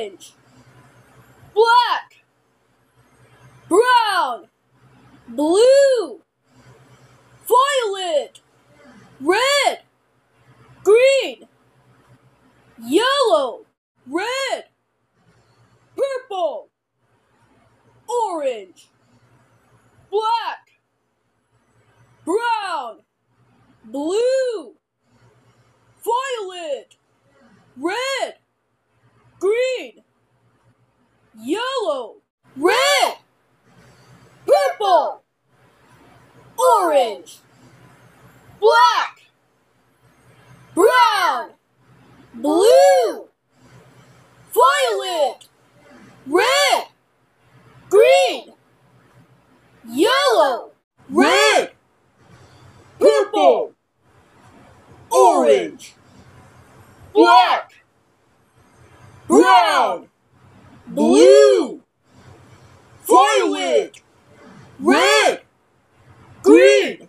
orange, black, brown, blue, violet, red, green, yellow, red, purple, orange, black, brown, blue, violet, red, green, yellow, red, purple, orange, black, brown, blue, violet, red, green, yellow, red, purple, orange, black, brown, blue, violet, red, green,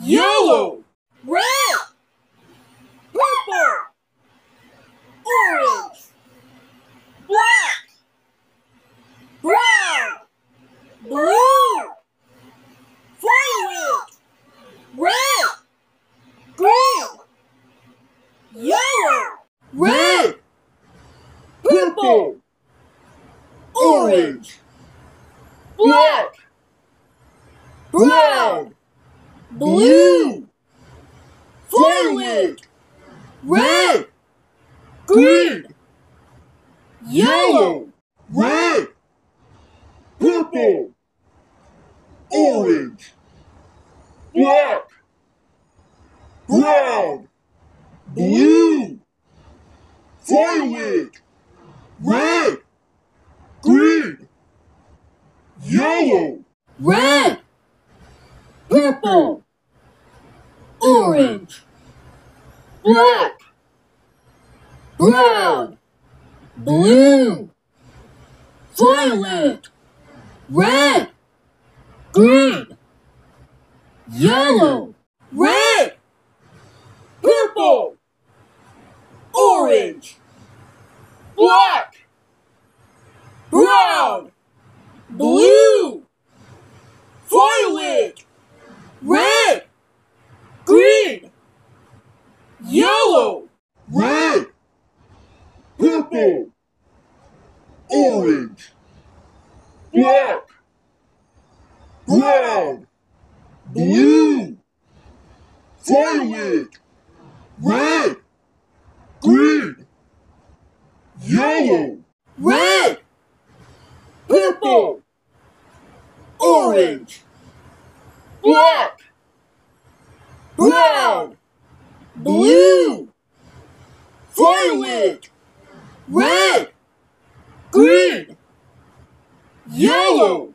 yellow, red, purple, orange, black, brown, blue, violet, red, green, yellow, red, purple, orange, black, brown, blue, violet, red, green, yellow, red, purple, orange, black, brown, blue, violet, red, green, yellow, red, purple, orange, black, brown, blue, violet, red, green, yellow, red, purple, orange, black, brown, blue, violet, red, green, yellow, red, purple, orange, black, brown, blue, violet, red, green, yellow, red, purple, orange, black, brown, blue, violet, red, green, yellow,